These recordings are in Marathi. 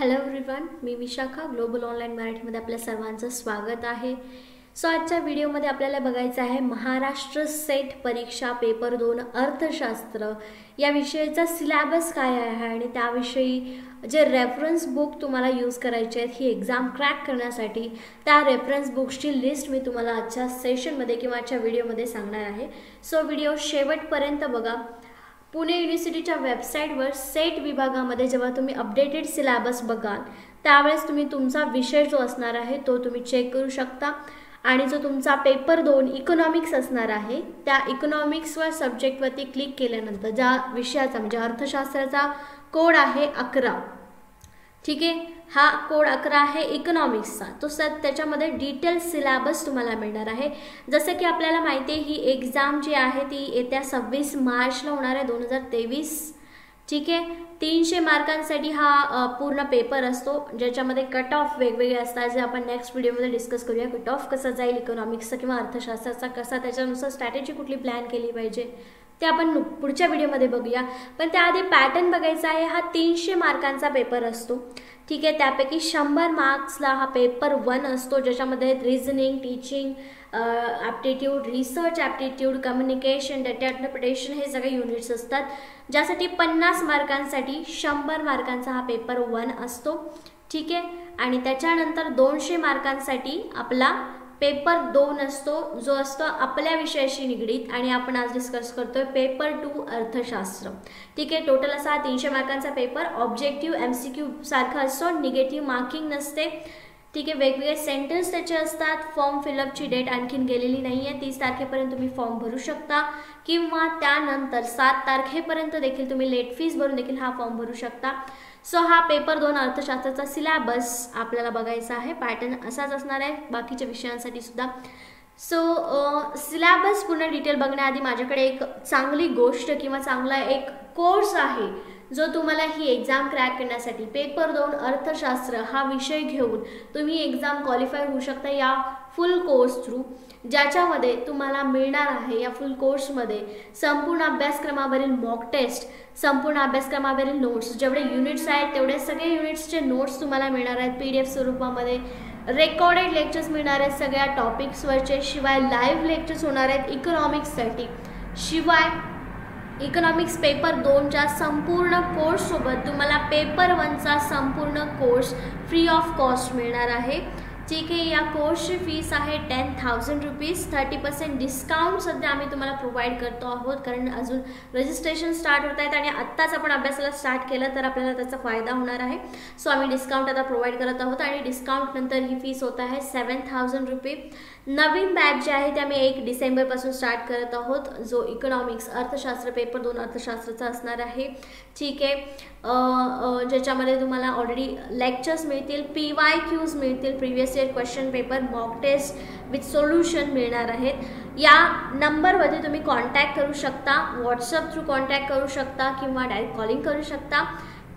हॅलो एव्हरीवन मी विशाखा ग्लोबल ऑनलाईन मराठीमध्ये आपल्या सर्वांचं स्वागत आहे. सो आजच्या व्हिडिओमध्ये आपल्याला बघायचं आहे महाराष्ट्र सेट परीक्षा पेपर दोन अर्थशास्त्र या विषयाचा सिलॅबस काय आहे आणि त्याविषयी जे रेफरन्स बुक तुम्हाला यूज करायचे आहेत ही एक्झाम क्रॅक करण्यासाठी त्या रेफरन्स बुक्सची लिस्ट मी तुम्हाला आजच्या सेशनमध्ये किंवा आजच्या व्हिडिओमध्ये सांगणार आहे. सो व्हिडिओ शेवटपर्यंत बघा. पुणे युनिव्हर्सिटीच्या वेबसाईटवर सेट विभागामध्ये जेव्हा तुम्ही अपडेटेड सिलॅबस बघाल त्यावेळेस तुम्ही तुमचा विषय जो असणार आहे तो तुम्ही चेक करू शकता. आणि जो तुमचा पेपर दोन इकॉनॉमिक्स असणार आहे त्या इकॉनॉमिक्सवर सब्जेक्टवरती क्लिक केल्यानंतर ज्या विषयाचा म्हणजे अर्थशास्त्राचा कोड आहे अकरा. ठीक आहे? हा कोड अकरा आहे इकॉनॉमिक्सचा तो सर त्याच्यामध्ये डिटेल सिलॅबस तुम्हाला मिळणार आहे. जसं की आपल्याला माहिती आहे ही एक्झाम जी आहे ती येत्या सव्वीस मार्चला होणार आहे दोन हजार तेवीस. ठीक आहे? तीनशे मार्कांसाठी हा पूर्ण पेपर असतो ज्याच्यामध्ये कट ऑफ वेगवेगळे असतात. जे आपण नेक्स्ट व्हिडिओमध्ये डिस्कस करूया कट ऑफ कसा जाईल इकॉनॉमिक्सचा किंवा अर्थशास्त्राचा कसा त्याच्यानुसार स्ट्रॅटेजी कुठली प्लॅन केली पाहिजे. ते आपण पुढच्या व्हिडिओमध्ये बघूया. पण त्याआधी पॅटर्न बघायचा आहे. हा तीनशे मार्कांचा पेपर असतो. ठीक आहे? त्यापैकी शंभर मार्क्सला हा पेपर वन असतो. ज्याच्यामध्ये reasoning teaching aptitude research aptitude communication data interpretation हे सगळे युनिट्स असतात. ज्यासाठी पन्नास मार्कांसाठी शंभर मार्कांचा हा पेपर वन असतो. ठीक आहे? आणि त्याच्यानंतर दोनशे मार्कांसाठी आपला पेपर दोन असतो जो असतो आपल्या विषयाशी निगडीत आणि आपण आज डिस्कस करतोय पेपर टू अर्थशास्त्र. ठीक आहे टोटल असा तीनशे मार्कांचा paper objective M C Q सारखा असतो निगेटिव्ह मार्किंग नसते. ठीक आहे वेगवेगळे सेंटेन्स त्याचे असतात फॉर्म फिलअपची डेट आणखीन गेलेली नाही आहे तीस तारखेपर्यंत तुम्ही फॉर्म भरू शकता. किंवा त्यानंतर सात तारखेपर्यंत देखील तुम्ही लेट फीज भरून देखील हा फॉर्म भरू शकता. सो हा पेपर दोन अर्थशास्त्राचा सिलॅबस आपल्याला बघायचा आहे. पॅटर्न असाच असणार आहे. बाकीच्या विषयांसाठी सुद्धा. सो सिलॅबस पूर्ण डिटेल बघण्याआधी माझ्याकडे एक चांगली गोष्ट किंवा चांगला एक कोर्स आहे. जो तुम्हाला ही एक्झाम क्रॅक करण्यासाठी पेपर दोन अर्थशास्त्र हा विषय घेऊन तुम्ही एक्झाम क्वालिफाय होऊ शकता या फुल कोर्स थ्रू ज्याच्यामध्ये तुम्हाला मिळणार आहे या फुल कोर्समध्ये संपूर्ण अभ्यासक्रमावरील मॉक टेस्ट संपूर्ण अभ्यासक्रमावरील नोट्स जेवढे युनिट्स आहेत तेवढे सगळे युनिट्सचे नोट्स तुम्हाला मिळणार आहेत पी डी एफ स्वरूपामध्ये. रेकॉर्डेड लेक्चर्स मिळणार आहेत सगळ्या टॉपिक्सवरचे शिवाय लाईव्ह लेक्चर्स होणार आहेत इकॉनॉमिक्ससाठी शिवाय इकॉनॉमिक्स पेपर दोनच्या संपूर्ण कोर्ससोबत तुम्हाला पेपर वनचा संपूर्ण कोर्स फ्री ऑफ कॉस्ट मिळणार आहे. ठीक आहे या कोर्सची फीस आहे ten thousand rupees thirty percent discount सध्या आम्ही तुम्हाला प्रोव्हाइड करतो आहोत. कारण अजून रजिस्ट्रेशन स्टार्ट होत आहेत आणि आत्ताच आपण अभ्यासाला स्टार्ट केलं तर आपल्याला त्याचा फायदा होणार आहे. सो आम्ही डिस्काउंट आता प्रोव्हाइड करत आहोत आणि डिस्काउंट नंतर ही फीस होत आहे सेवन थाउजंड रुपी नवीन बॅच जे आहे ते आम्ही एक डिसेंबरपासून स्टार्ट करत आहोत. जो इकॉनॉमिक्स अर्थशास्त्र पेपर दोन अर्थशास्त्राचा असणार आहे. ठीक आहे. ज्याच्यामध्ये तुम्हाला ऑलरेडी लेक्चर्स मिळतील पी वाय क्यूज मिळतील previous year question paper mock test with solution मिळणार आहेत. या नंबरमध्ये तुम्ही कॉन्टॅक्ट करू शकता व्हॉट्सअप थ्रू कॉन्टॅक्ट करू शकता किंवा डायरेक्ट कॉलिंग करू शकता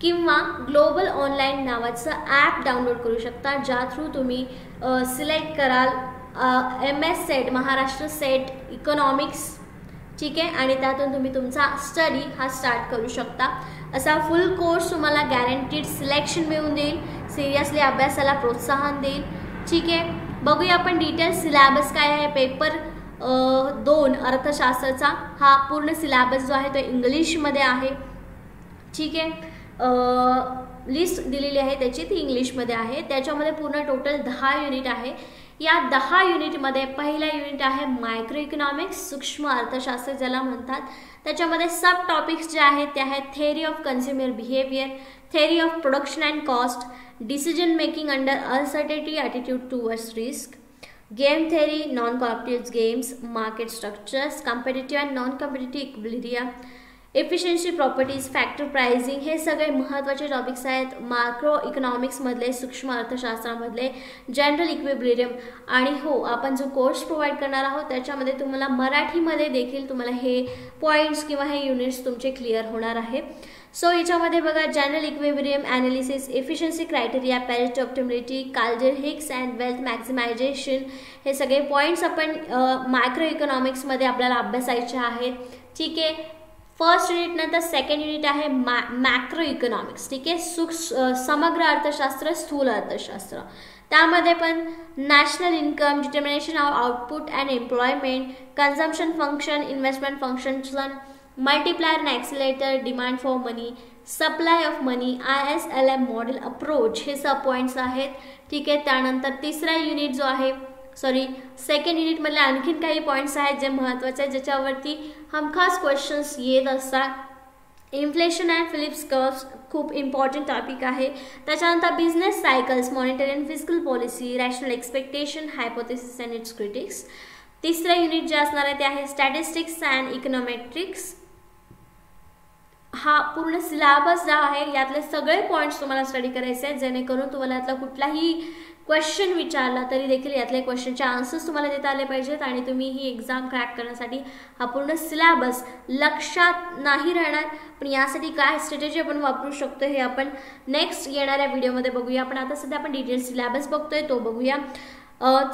किंवा ग्लोबल ऑनलाईन नावाचं ॲप डाउनलोड करू शकता ज्या थ्रू तुम्ही सिलेक्ट कराल M S SET Maharashtra SET economics ठीक आहे? आणि त्यातून तुम्ही तुमचा स्टडी हा स्टार्ट करू शकता. असा फुल कोर्स तुम्हाला गॅरंटीड सिलेक्शन मिळून देईल. सिरियसली अभ्यासाला प्रोत्साहन देईल. ठीक आहे? बघूया आपण डिटेल सिलॅबस काय आहे? पेपर दोन अर्थशास्त्राचा. हा पूर्ण सिलॅबस जो आहे तो इंग्लिशमध्ये आहे. ठीक आहे? लिस्ट दिलेली आहे त्याची. ती इंग्लिशमध्ये आहे. त्याच्यामध्ये पूर्ण टोटल दहा युनिट आहे. या दहा युनिटमध्ये पहिला युनिट आहे मायक्रो इकॉनॉमिक्स सूक्ष्म अर्थशास्त्र ज्याला म्हणतात. त्याच्यामध्ये सब टॉपिक्स जे आहेत ते आहेत theory of consumer behaviour theory of production and cost decision making under uncertainty attitude towards risk game theory non competitive games market structures competitive and non competitive equilibria efficiency properties factor pricing हे सगळे महत्त्वाचे टॉपिक्स आहेत. मायक्रो इकॉनॉमिक्समधले सूक्ष्म अर्थशास्त्रामधले जनरल इक्विब्रिरियम आणि हो आपण जो कोर्स प्रोव्हाइड करणार आहोत त्याच्यामध्ये तुम्हाला मराठीमध्ये देखील तुम्हाला हे पॉईंट्स किंवा हे युनिट्स तुमचे क्लिअर होणार आहे. सो याच्यामध्ये बघा general equilibrium analysis efficiency criteria Pareto optimality Kaldor Hicks and wealth maximisation हे सगळे पॉईंट्स आपण मायक्रो इकॉनॉमिक्समध्ये आपल्याला अभ्यासायचे आहेत. ठीक आहे? फर्स्ट युनिट नंतर सेकंड युनिट आहे मॅ मॅक्रो इकॉनॉमिक्स ठीक आहे? सुख समग्र अर्थशास्त्र स्थूल अर्थशास्त्र. त्यामध्ये पण national income determination of output and employment consumption function investment function multiplier and accelerator demand for money supply of money I S L M model approach हे सब पॉईंट्स आहेत. ठीक आहे? त्यानंतर तिसरा युनिट जो आहे सॉरी सेकंड युनिटमधले आणखीन काही पॉईंट्स आहेत जे महत्त्वाचे आहेत ज्याच्यावरती हमखास क्वेश्चन्स येत असतात. इन्फ्लेशन अँड फिलिप्स कर्व्स खूप इम्पॉर्टंट टॉपिक आहे. त्याच्यानंतर business cycles monetary and fiscal policy rational expectation hypothesis and its critics तिसरं युनिट जे असणार आहे ते आहे स्टॅटिस्टिक्स अँड इकॉनॉमेट्रिक्स हा पूर्ण सिलेबस जो आहे यातले सगळे पॉईंट्स तुम्हाला स्टडी करायचे आहेत जेणेकरून तुम्हाला यातला कुठलाही क्वेश्चन विचारला तरी देखील यातले क्वेश्चनचे आन्सर्स तुम्हाला देता आले पाहिजेत आणि तुम्ही ही एक्झाम क्रॅक करण्यासाठी हा पूर्ण सिलॅबस लक्षात नाही राहणार. पण यासाठी काय स्ट्रॅटेजी आपण वापरू शकतो हे आपण नेक्स्ट येणाऱ्या व्हिडिओमध्ये बघूया. आपण आता सध्या आपण डिटेल सिलॅबस बघतोय तो बघूया.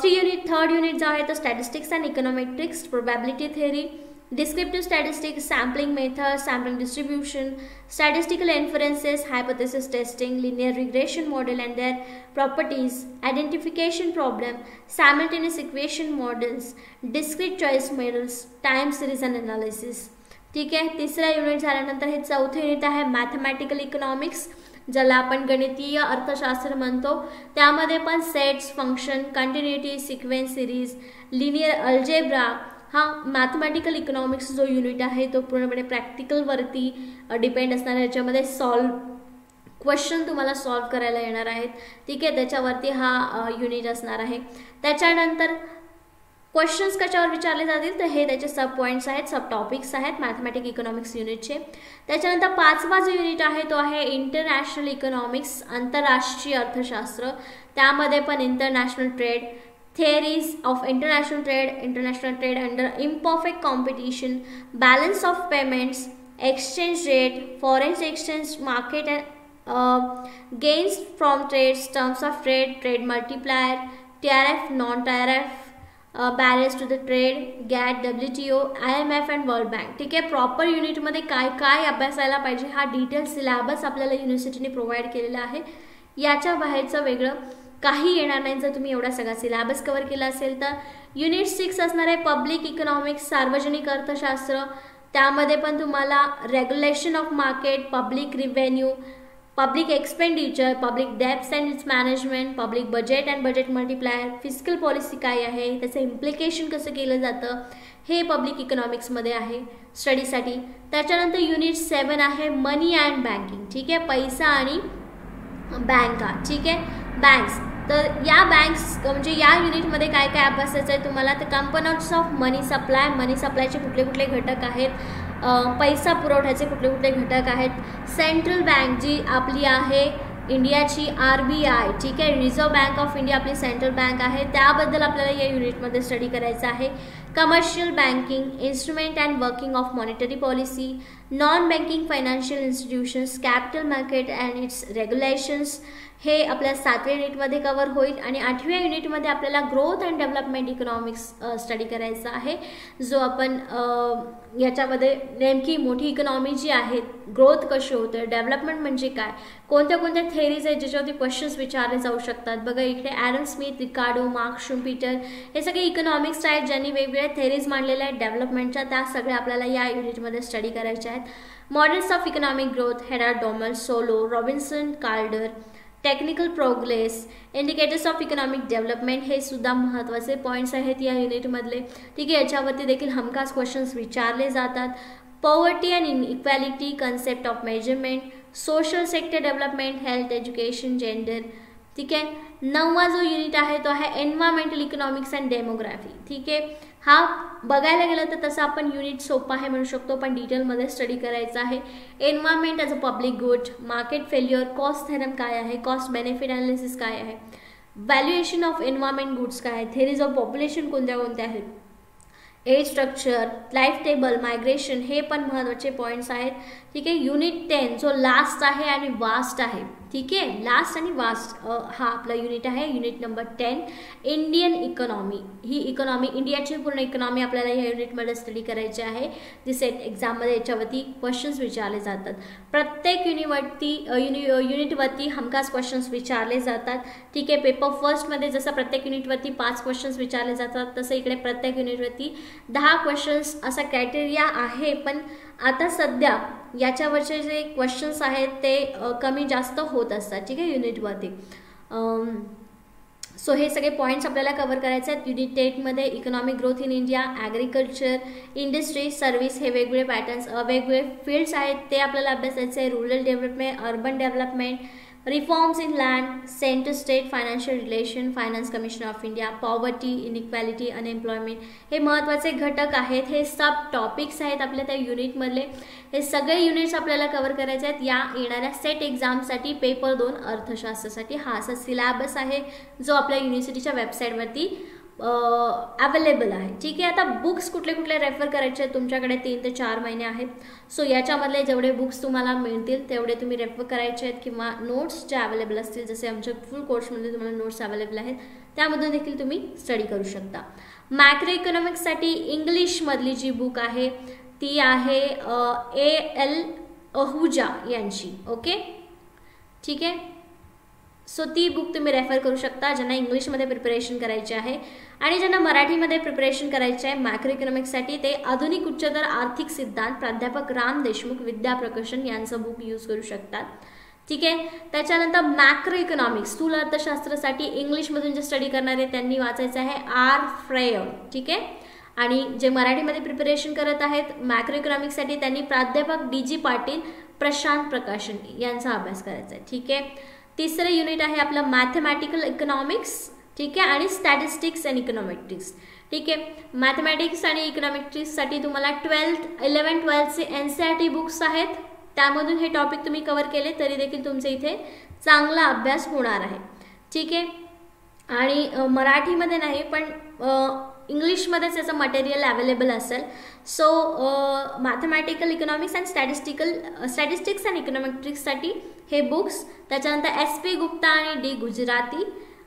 थ्री युनिट थर्ड युनिट जो आहे तो statistics and econometrics probability theory descriptive statistics, sampling methods, sampling distribution, statistical inferences, hypothesis testing, linear regression model and their properties, identification problem, simultaneous equation models, discrete choice models, time series and analysis. ठीक आहे तिसरा युनिट झाल्यानंतर हे चौथे युनिट आहे मॅथमॅटिकल इकॉनॉमिक्स ज्याला आपण गणितीय अर्थशास्त्र म्हणतो त्यामध्ये पण sets function continuity sequence series linear algebra हा मॅथमॅटिकल इकॉनॉमिक्स जो युनिट आहे तो पूर्णपणे प्रॅक्टिकलवरती डिपेंड असणार आहे. याच्यामध्ये सॉल्व क्वेश्चन तुम्हाला सॉल्व करायला येणार आहेत. ठीक आहे? त्याच्यावरती हा युनिट असणार आहे. त्याच्यानंतर क्वेश्चन्स कशावर विचारले जातील? तर हे त्याचे सब पॉईंट्स आहेत सब टॉपिक्स आहेत मॅथमॅटिक इकॉनॉमिक्स युनिटचे त्याच्यानंतर पाचवा जो युनिट आहे तो आहे इंटरनॅशनल इकॉनॉमिक्स आंतरराष्ट्रीय अर्थशास्त्र. त्यामध्ये पण international trade theories of international trade, international trade under imperfect competition, balance of payments, exchange rate, foreign exchange market and uh, gains from trades, terms of trade, trade multiplier, TRF, non-TRF, uh, barriers to the trade, GATT, WTO, IMF I M F and world bank ठीक आहे प्रॉपर युनिटमध्ये काय काय अभ्यासायला पाहिजे हा डिटेल सिलॅबस आपल्याला युनिव्हर्सिटीने प्रोव्हाइड केलेला आहे याच्या बाहेरचं वेगळं काही येणार नाही जर तुम्ही एवढा सगळा सिलेबस कवर केला असेल तर. युनिट सिक्स असणार आहे पब्लिक इकॉनॉमिक्स सार्वजनिक अर्थशास्त्र. त्यामध्ये पण तुम्हाला regulation of market public revenue public expenditure public debts and its management public budget and budget multiplier physical policy काय आहे त्याचं इम्प्लिकेशन कसं केलं जातं हे पब्लिक इकॉनॉमिक्समध्ये आहे स्टडीसाठी त्याच्यानंतर युनिट सेवन आहे मनी अँड बँकिंग ठीक आहे? पैसा आणि बँका ठीक आहे? बँक्स तर या बँक्स म्हणजे या युनिटमध्ये काय काय अभ्यासायचं आहे तुम्हाला? तर components of money supply money सप्लायचे कुठले कुठले घटक आहेत? पैसा पुरवठ्याचे कुठले कुठले घटक आहेत? सेंट्रल बँक जी आपली आहे इंडियाची आर बी आय ठीक आहे? रिझर्व्ह बँक ऑफ इंडिया आपली सेंट्रल बँक आहे. त्याबद्दल आपल्याला या युनिटमध्ये स्टडी करायचं आहे. Commercial banking instrument and working of monetary policy non banking financial institutions capital market and its regulations हे आपल्या सातव्या युनिटमध्ये कवर होईल आणि आठव्या युनिटमध्ये आपल्याला growth and development economics study करायचा आहे. जो आपण याच्यामध्ये नेमकी मोठी इकॉनॉमी जी आहे ग्रोथ कशी होते डेव्हलपमेंट म्हणजे काय कोणत्या कोणत्या थेरीज आहेत ज्याच्यावरती क्वेश्चन्स विचारले जाऊ शकतात. बघा इकडे Adam Smith Ricardo Marx Schumpeter हे सगळे इकॉनॉमिक्स आहेत ज्यांनी वेगवेगळ्या थेरीज मांडलेल्या आहेत डेव्हलपमेंटच्या त्या सगळ्या आपल्याला या युनिटमध्ये स्टडी करायच्या आहेत. Models of economic growth Harrod Domar Solow Robinson Kaldor technical progress indicators of economic development हे सुद्धा महत्त्वाचे पॉईंट्स आहेत या युनिटमधले ठीक आहे, याच्यावरती देखील हमखास क्वेश्चन्स विचारले जातात. Poverty and inequality concept of measurement social sector development health education gender ठीक आहे, नववा जो युनिट आहे तो आहे एन्व्हायरमेंटल इकॉनॉमिक्स अँड डेमोग्राफी ठीक आहे हा बघायला गेलं तर तसं आपण युनिट सोपा आहे म्हणू शकतो पण डिटेलमध्ये स्टडी करायचं आहे. Environment as a public good market failure cost theorem काय आहे कॉस्ट बेनिफिट अनालिसिस काय आहे व्हॅल्युएशन ऑफ एन्व्हायरमेंट गुड्स काय आहे थेरीज ऑफ पॉप्युलेशन कोणत्या कोणत्या आहेत age structure life table migration हे पण महत्त्वाचे पॉईंट्स आहेत. ठीक आहे? युनिट टेन जो लास्ट आहे आणि वास्ट आहे. ठीक आहे? लास्ट आणि वास्ट हा आपला युनिट आहे. Unit number ten Indian economy ही इकॉनॉमी इंडियाची पूर्ण इकॉनॉमी आपल्याला या युनिटमध्ये स्टडी करायची आहे. जी सेट एक्झाममध्ये याच्यावरती क्वेश्चन्स विचारले जातात. प्रत्येक युनिवरती युनि युनिटवरती हमखास क्वेश्चन्स विचारले जातात. ठीक आहे? पेपर फर्स्टमध्ये जसं प्रत्येक युनिटवरती पाच क्वेश्चन्स विचारले जातात तसं इकडे प्रत्येक युनिटवरती दहा क्वेश्चन्स असा क्रायटेरिया आहे. पण आता सध्या याच्यावरचे जे क्वेश्चन्स आहेत ते कमी जास्त होत असतात ठीक आहे युनिटवरती सो हे सगळे पॉईंट्स आपल्याला कव्हर करायचे आहेत. Unit टेटमध्ये economic growth in India agriculture industry service हे वेगवेगळे पॅटर्न्स वेगवेगळे फील्ड्स आहेत. ते आपल्याला अभ्यासायचे आहे. Rural development urban development reforms in land, center-state financial relation finance commission of India poverty inequality, unemployment हे महत्त्वाचे घटक आहेत. हे सब टॉपिक्स आहेत आपल्या त्या युनिटमधले हे सगळे युनिट्स आपल्याला कवर करायचे आहेत. या येणाऱ्या सेट एक्झामसाठी पेपर दोन अर्थशास्त्रासाठी हा असा सिलॅबस आहे जो आपल्या युनिव्हर्सिटीच्या वेबसाईटवरती अवेलेबल आहे. ठीक आहे आता बुक्स कुठले कुठले रेफर करायचे आहेत तुमच्याकडे? तीन ते चार महिने आहेत. सो याच्यामधले जेवढे बुक्स तुम्हाला मिळतील तेवढे तुम्ही रेफर करायचे आहेत किंवा नोट्स जे अवेलेबल असतील जसे आमच्या फुल कोर्समध्ये तुम्हाला नोट्स अवेलेबल आहेत त्यामधून देखील तुम्ही स्टडी करू शकता. मॅक्रो इकॉनॉमिक्ससाठी इंग्लिशमधली जी बुक आहे ती आहे ए एल अहुजा यांची. ओके ठीक आहे? सो ती बुक तुम्ही रेफर करू शकता ज्यांना इंग्लिशमध्ये प्रिपरेशन करायची आहे. आणि ज्यांना मराठीमध्ये प्रिपरेशन करायचे आहे मॅक्रो इकॉनॉमिक्ससाठी ते आधुनिक उच्चतर आर्थिक सिद्धांत प्राध्यापक राम देशमुख विद्या प्रकाशन यांचं बुक यूज करू शकतात. ठीक आहे? त्याच्यानंतर मॅक्रो इकॉनॉमिक्स स्थूल अर्थशास्त्रासाठी इंग्लिशमधून जे स्टडी करणारे त्यांनी वाचायचं आहे आर फ्रेय ठीक आहे? आणि जे मराठीमध्ये प्रिपरेशन करत आहेत मॅक्रो इकॉनॉमिक्ससाठी त्यांनी प्राध्यापक डी जी पाटील प्रशांत प्रकाशन यांचा अभ्यास करायचा आहे. ठीक आहे? तिसरं युनिट आहे आपलं मॅथमॅटिकल इकॉनॉमिक्स ठीक आहे? आणि स्टॅटिस्टिक्स अँड इकॉनॉमेट्रिक्स ठीक आहे? मॅथमॅटिक्स आणि इकॉनॉमेट्रिक्ससाठी तुम्हाला twelfth eleven ट्वेल्थचे N C R T books आहेत. त्यामधून हे टॉपिक तुम्ही कवर केले तरी देखील तुमचे इथे चांगला अभ्यास होणार आहे. ठीक आहे? आणि मराठीमध्ये नाही पण इंग्लिशमध्येच याचं मटेरियल अवेलेबल असेल. So mathematical economics and statistical statistics and इकॉनॉमेट्रिक्ससाठी हे बुक्स त्याच्यानंतर एस पी गुप्ता आणि डी गुजराती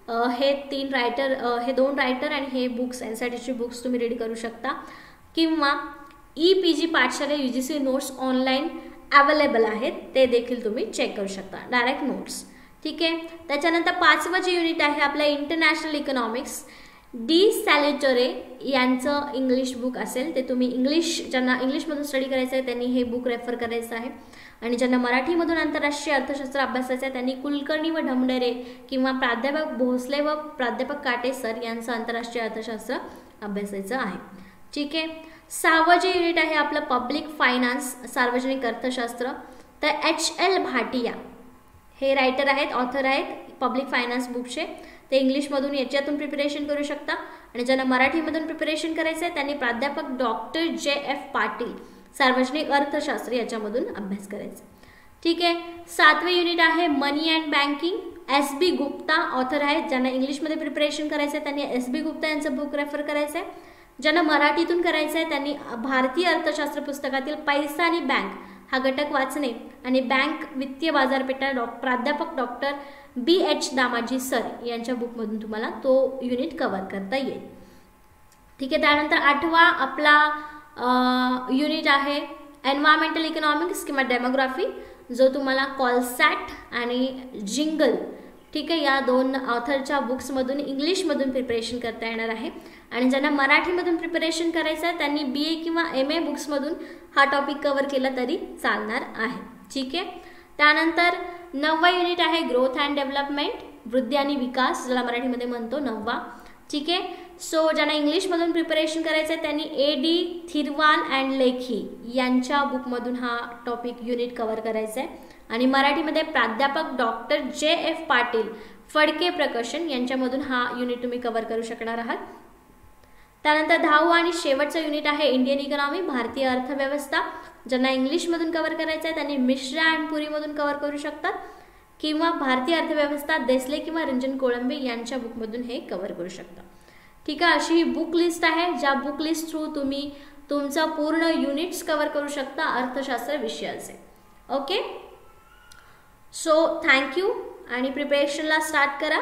हे तीन रायटर हे दोन रायटर आणि हे बुक्स एन सी टीचे बुक्स तुम्ही रीड करू शकता. किंवा E P G Pathshala U G C notes online available आहेत ते देखील तुम्ही चेक करू शकता डायरेक्ट नोट्स ठीक आहे? त्याच्यानंतर पाचवं जे युनिट आहे आपलं इंटरनॅशनल इकॉनॉमिक्स डी सॅलेटरे यांचं इंग्लिश बुक असेल. ते तुम्ही इंग्लिश ज्यांना इंग्लिशमधून स्टडी करायचं आहे त्यांनी हे बुक रेफर करायचं आहे. आणि ज्यांना मराठीमधून आंतरराष्ट्रीय अर्थशास्त्र अभ्यासायचं आहे त्यांनी कुलकर्णी व ढमडेरे किंवा प्राध्यापक भोसले व प्राध्यापक काटे सर यांचं आंतरराष्ट्रीय अर्थशास्त्र अभ्यासायचं आहे. ठीक आहे? सहावं जे युनिट आहे आपलं पब्लिक फायनान्स सार्वजनिक अर्थशास्त्र. तर एच एल भाटिया हे रायटर आहेत ऑथर आहेत पब्लिक फायनान्स बुकचे ते इंग्लिशमधून याच्यातून प्रिपरेशन करू शकता. आणि ज्यांना मराठीमधून प्रिपरेशन करायचं आहे त्यांनी प्राध्यापक डॉक्टर जे एफ पाटील सार्वजनिक अर्थशास्त्र याच्यामधून अभ्यास करायचा. ठीक आहे सातवे युनिट आहे money and banking S B Gupta author आहेत ज्यांना इंग्लिशमध्ये प्रिपरेशन करायचं आहे त्यांनी एस बी गुप्ता यांचं बुक रेफर करायचं आहे ज्यांना मराठीतून करायचं आहे त्यांनी भारतीय अर्थशास्त्र पुस्तकातील पैसा आणि बँक हा घटक वाचणे आणि बँक वित्तीय बाजारपेठा डॉ प्राध्यापक doctor B H Damaji sir यांच्या बुकमधून तुम्हाला तो युनिट कव्हर करता येईल. ठीक आहे त्यानंतर आठवा आपला युनिट आहे एन्व्हायरमेंटल इकॉनॉमिक्स किंवा डेमोग्राफी जो तुम्हाला कॉलसॅट आणि जिंगल ठीक आहे या दोन ऑथरच्या बुक्समधून इंग्लिशमधून प्रिपरेशन करता येणार आहे. आणि ज्यांना मराठीमधून प्रिपरेशन करायचं आहे त्यांनी बी ए किंवा एम ए बुक्समधून हा टॉपिक कवर केला तरी चालणार आहे. ठीक आहे? त्यानंतर नववा युनिट आहे ग्रोथ अँड डेव्हलपमेंट वृद्धी आणि विकास ज्याला मराठीमध्ये म्हणतो नववा. ठीक आहे? सो ज्यांना इंग्लिशमधून प्रिपरेशन करायचं आहे त्यांनी ए डी थिरवाल अँड लेखी यांच्या बुकमधून हा टॉपिक युनिट कवर करायचा आहे. आणि मराठीमध्ये प्राध्यापक doctor J F Patil Phadke प्रकर्षण यांच्यामधून हा युनिट तुम्ही कव्हर करू शकणार आहात. त्यानंतर दहावं आणि शेवटचं युनिट आहे इंडियन इकॉनॉमी भारतीय अर्थव्यवस्था ज्यांना इंग्लिशमधून कव्हर करायचं आहे त्यांनी मिश्रा अँड पुरीमधून कव्हर करू शकतात. किंवा भारतीय अर्थव्यवस्था देसले किंवा रंजन कोळंबे यांच्या बुकमधून हे कव्हर करू शकता ठीक आहे अशी ही बुक लिस्ट आहे ज्या बुक लिस्ट थ्रू तुम्ही तुमचा पूर्ण युनिट्स कव्हर करू शकता अर्थशास्त्र विषयाचे. ओके सो थँक्यू आणि प्रिपरेशनला स्टार्ट करा.